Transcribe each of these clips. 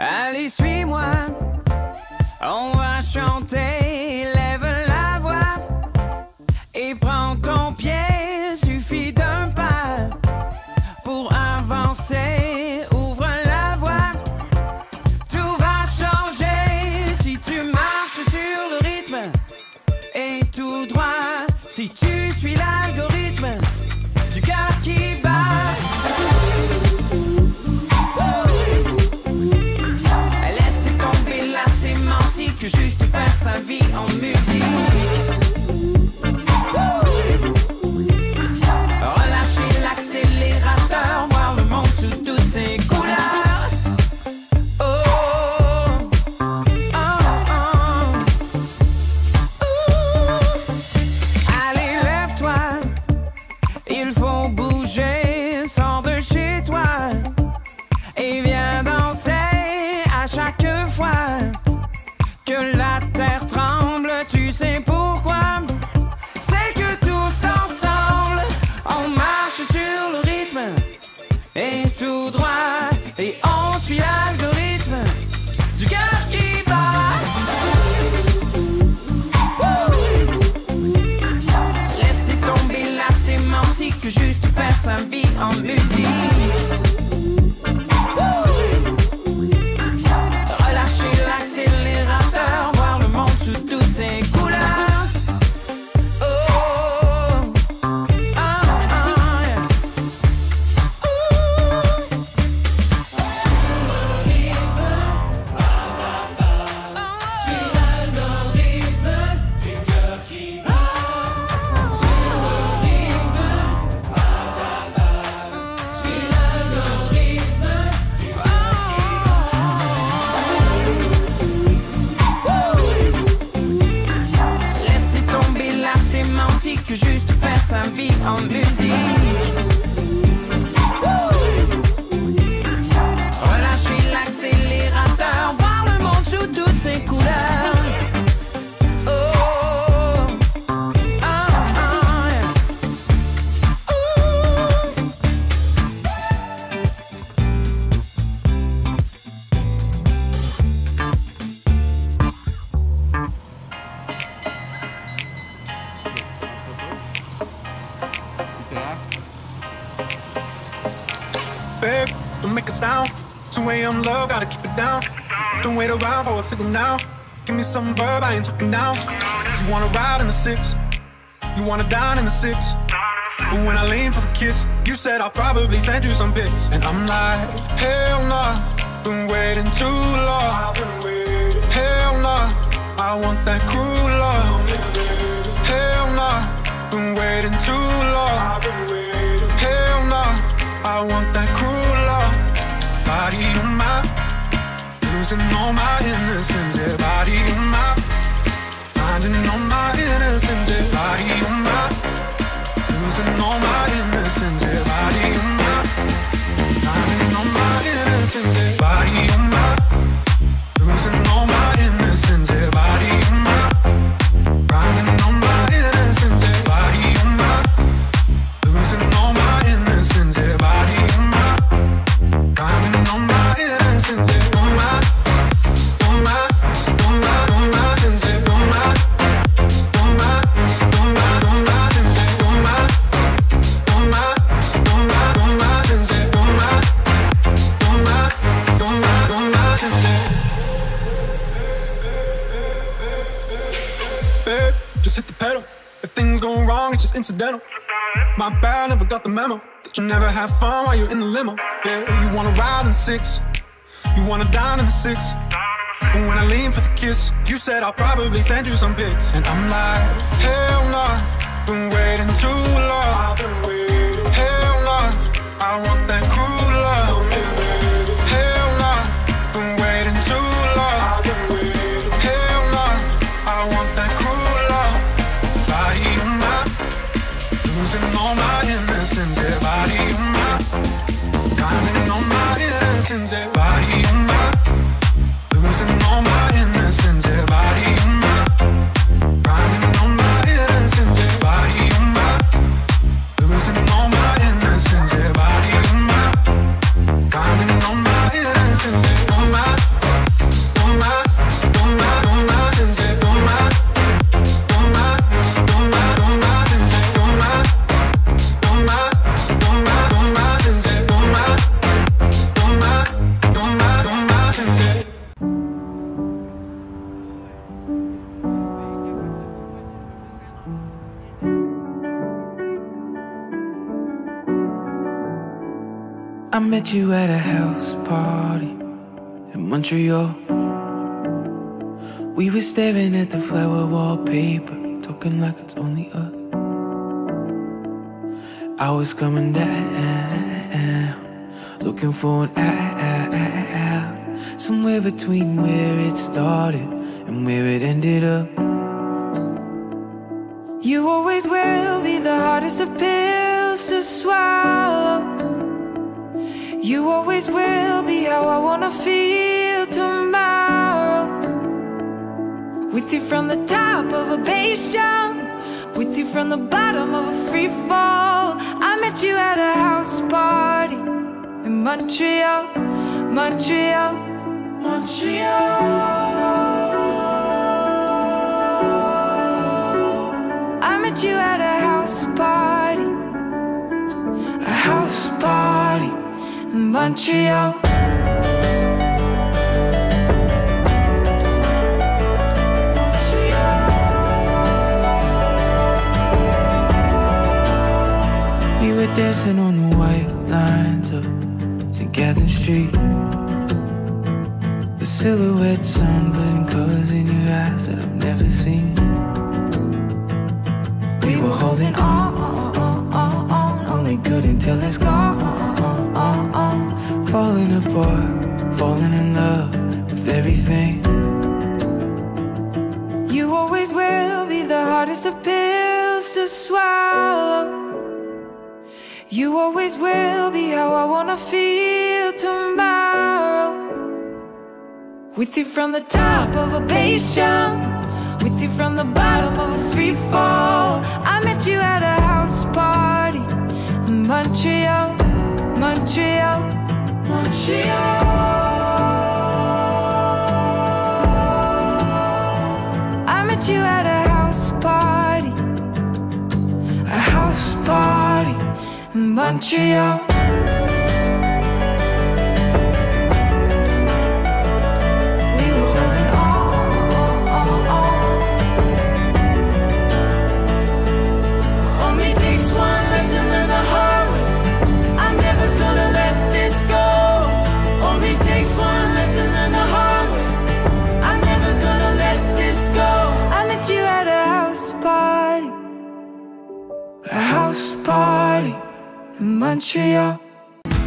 Allez, suis-moi, on va chanter, tremble. Sa vie Babe, don't make a sound. 2 a.m. low, gotta keep it down. Don't wait around for a signal now. Give me some verb, I ain't talking now. You wanna ride in the six, you wanna dine in the six. But when I lean for the kiss, you said I'll probably send you some pics. And I'm like, hell nah, been waiting too long. Hell nah, I want that cruel love. Hell nah, been waiting too long. Hell nah, I want that love. Body on my, losing all my innocence. Yeah, body on my, finding all my innocence. Yeah, body on my, losing all my innocence. Yeah, body on my, finding all my innocence. Yeah, body on my, incidental my bad, never got the memo that you never have fun while you're in the limo. Yeah, you wanna ride in six, you wanna dine in the six. But when I lean for the kiss, you said I'll probably send you some pics. And I'm like, hell nah, been waiting too long. Hell nah, I want that Losing all my innocence, yeah, body my Finding all my innocence, met you at a house party in Montreal. We were staring at the flower wallpaper, talking like it's only us. I was coming down, looking for an out, somewhere between where it started and where it ended up. You always will be the hardest of pills to swallow. You always will be how I wanna feel tomorrow. With you from the top of a base jump, with you from the bottom of a free fall. I met you at a house party in Montreal, Montreal, Montreal. Montreal. We were dancing on the white lines of St. Catherine Street. The silhouette putting colors in your eyes that I've never seen. We were holding on, on, on, on, only good until it's gone. Falling apart, falling in love with everything. You always will be the hardest of pills to swallow. You always will be how I wanna feel tomorrow. With you from the top of a base jump, with you from the bottom of a free fall. I met you at a house party in Montreal, Montreal, Montreal. I met you at a house party, a house party in Montreal.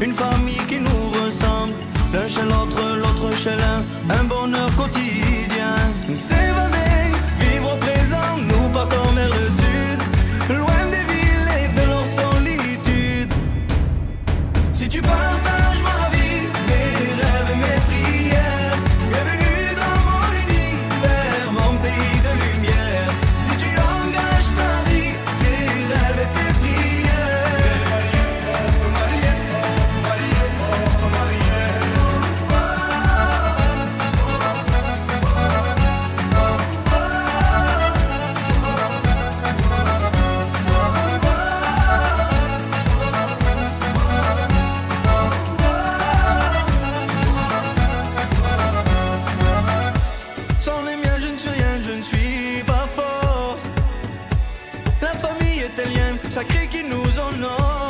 Une famille qui nous ressemble, l'un chez l'autre, l'autre chez l'un, un bonheur quotidien. sacré qui nous honore.